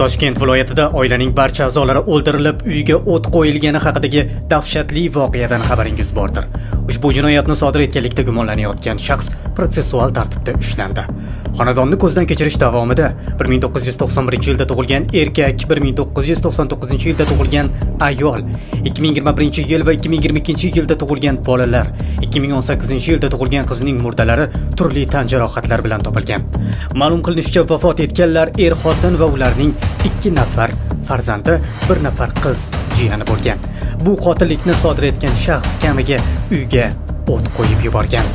toshkent viloyatida oilaning barcha a'zolari o'ldirilib uyiga o't qo'yilgani haqidagi dahshatli voqeadan xabaringiz bordir. Ushbu jinoyatni sodir etganlikda gumonlanayotgan shaxs protsessual tartibda ushlandi. Xonadonni ko'zdan kechirish davomida 1991 yilda tug'ilgan erkak 1999 yilda tug'ilgan ayol 2021 yil va 2022 yilda tug'ilgan bolalar 2018 yilda tug'ilgan qizning murdalari turli tan jarohatlari bilan topilgan. Ma'lum qilinishicha vafot etganlar er xotin va ularning ikki nafar farzandi bir nafar qiz jiyani bo'lgan. Bu qotillikni sodir etgan shaxs kamiga uyga o't qo'yib yuborgan.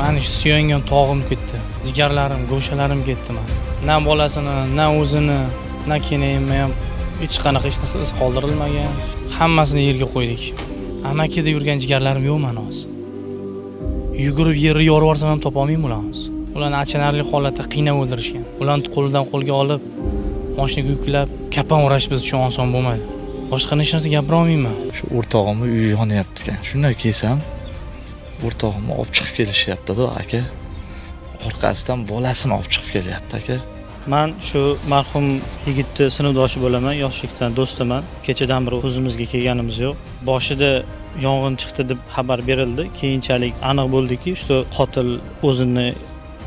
Mani suyangan tog'im ketdi. Jigarlarim go'shalarim ketdi man na bolasini na o'zini na kenayimni ham hech qanaqa hech narsa iz qoldirilmagan. Hammasini yerga qo'ydik. Amakida yurgan jigarlarim yo'q mani hozir. Yugurib yerni yorib yuborsam ham topolmayman ularni hozir. Ularni achinarli holatda qiynab o'ldirishgan ularni qo'lidan qo'lga olib moshinaga yuklab kapan o'rash biz uchun oson bo'lmadi boshqa hech narsa gapira olmayman shu o'rtog'imni uyi yonyapti ekan. Shundan kelsam o'rtog'imni olib chiqib kelishyaptida aka. Orqasidan bolasini olib chiqib kelyapti aka. Man shu marhum yigitni sinfdoshi bo'laman. Yoshlikdan do'stiman. Kechadan beri o'zimizga kelganimiz yo'q. Boshida yong'in chiqdi deb xabar berildi. Keyinchalik aniq bo'ldiki что qotil o'zini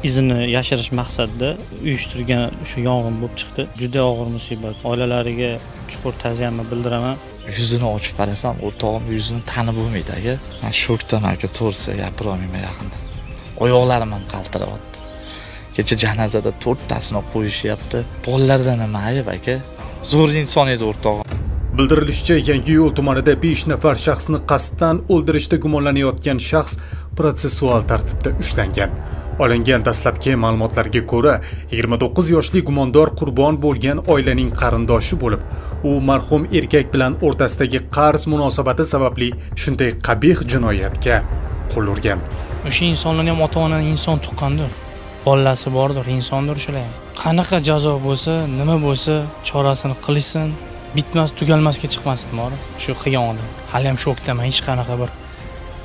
izini yashirish maqsadida uyushtirgan shu yong'in bo'lib chiqdi. Juda og'ir musibat. Oilalariga chuqur ta'ziyamni bildiraman. Yuzini ochib qarasam o'rtog'imni yuzini tanib bo'lmaydi aka. Man shokdaman aka to'g'risi gapirolmayman yaqinda. Oyoqlarim ham qaltiryapti. Kecha janozada to'rttasini qo'yishyapti. Bolalarda nima ayb aka? Zo'r inson edi o'rtog'im. Bildirilishicha yangiyo'l tumanida 5 nafar shaxsni qasddan o'ldirishda gumonlanayotgan shaxs protsessual tartibda ushlangan olingan dastlabki ma'lumotlarga ko'ra 29 yoshli gumondor qurbon bo'lgan oilaning qarindoshi bo'lib u marhum erkak bilan o'rtasidagi qarz munosabati sababli shunday qabih jinoyatga qo'l urgan. O'sha insonlarni ham ota-ona inson tuqqandir bolasi bordir insondir shular ham qanaqa jazo bo'lsa nima bo'lsa chorasini qilishsin bitmas tugalmasga chiqmasin bori. shu qilgan odam. Hali ham shokdaman hech qanaqa bir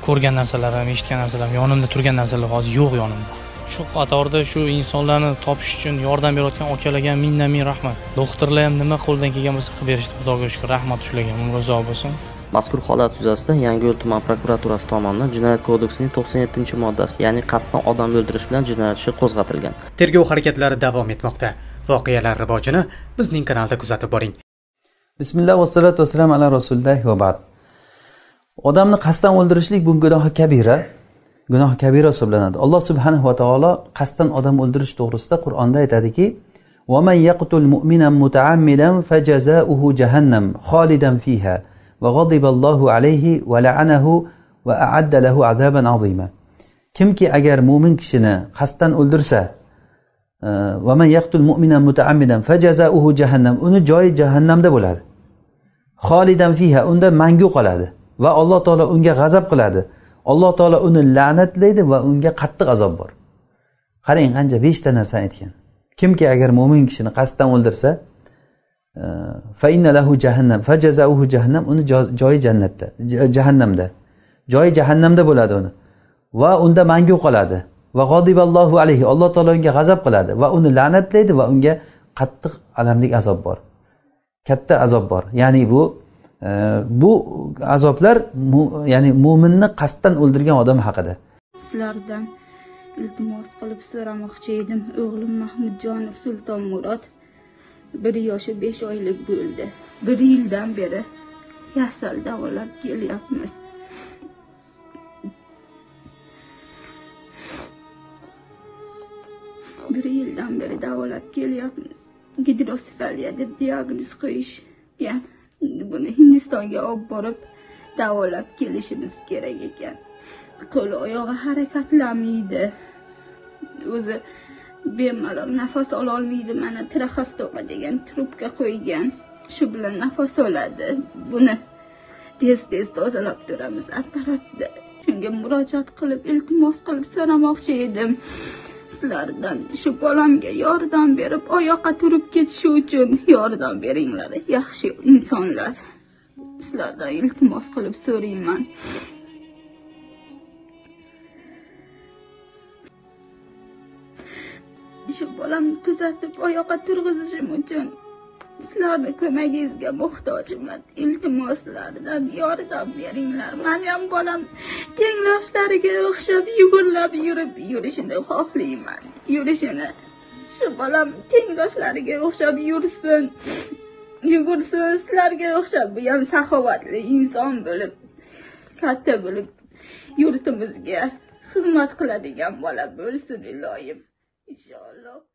ko'rgan narsalarim eshitgan narsalarim yonimda turgan narsalar hozir yo'q yonimda. Shu qatorda shu insonlarni topish uchun yordam berayotgan akalarga mingdan ming rahmat. Doktorlar ham nima qo'ldan kelgan bo'lsa qilib berishdi xudoga shukur rahmat shularga umri uzoq bo'lsin. Mazkur holat yuzasidan yangiyo'l tuman prokuraturasi tomonidan jinoyat kodeksining to'qson yettinchi moddasi ya'ni qasddan odam o'ldirish bilan jinoyat ishi qo'zg'atilgan. Tergov harakatlari davom etmoqda. Voqealar rivojini bizning kanalda kuzatib boring. Bismillah vassalatu vassalam ala rasulilloh va ba'd. Odamni qasddan o'ldirishlik bu gunohi kabira gunohi kabira hisoblanadi alloh subhanahu va taolo qasddan odam o'ldirish to'g'risida qur'onda aytadiki ومن يقتل مؤمنا متعمدا فجزاؤه جهنم خالدا فيها وغضب الله عليه ولعنه وأعد له عذابا عظيما kimki agar mo'min kishini qasddan o'ldirsa ومن يقتل مؤمنا متعمدا فجزاؤه جهنم uni joyi jahannamda bo'ladi xolidan fiha unda mangu qoladi va alloh taolo unga g'azab qiladi Alloh taolo uni la'natlaydi va unga qattiq azob bor. Qarang qancha beshta narsani aytgan. Kimki agar mo'min kishini qasddan o'ldirsa e, lahu jahannam fajazauhu jahannam uni joyi jannatda jahannamda. Joyi jahannamda bo'ladi uni. Va unda mangu qoladi. Va g'odiballohu alayhi alloh taolo unga g'azab qiladi va uni la'natlaydi va unga qattiq alamlik azob bor. Katta azob bor. Ya'ni bu bu azoblar ya'ni mo'minni qasddan o'ldirgan odam haqida. Sizlardan iltimos qilib so'ramoqchi edim. O'g'lim mahmudjonov sulton murod bir yoshi besh oylik bo'ldi. Bir yildan beri yasal davolab kelyapmiz. Bir yildan beri davolab kelyapmiz. Gidrosefaliya deb diagnoz qo'yishgan. Buni hindistonga olib borib davolab kelishimiz kerak ekan. Qo'li oyog'i harakatlanmaydi. O'zi bemalol nafas ololmaydi mana traxostoma degan trubka qo'ygan. Shu bilan nafas oladi. Buni tez tez tozalab turamiz. Apparatda shunga murojaat qilib iltimos qilib so'ramoqchi edim. Sizlardan shu bolamga yordam berib oyoqqa turib ketishi uchun yordam beringlar yaxshi insonlar. Sizlardan iltimos qilib so'rayman. Shu bolamni tuzatib oyoqqa turg'izishim uchun sizlarni ko'magingizga muhtojman iltimoslardan yordam beringlar. Mani ham bolam tengdoshlariga o'xshab yugurlab yurib yurishini xohlayman. Yurishini shu bolam tengdoshlariga o'xshab yursin yugursin. Sizlarga o'xshab bu ham saxovatli inson bo'lib katta bo'lib yurtimizga xizmat qiladigan bola bo'lsin iloyim. Inshaalloh.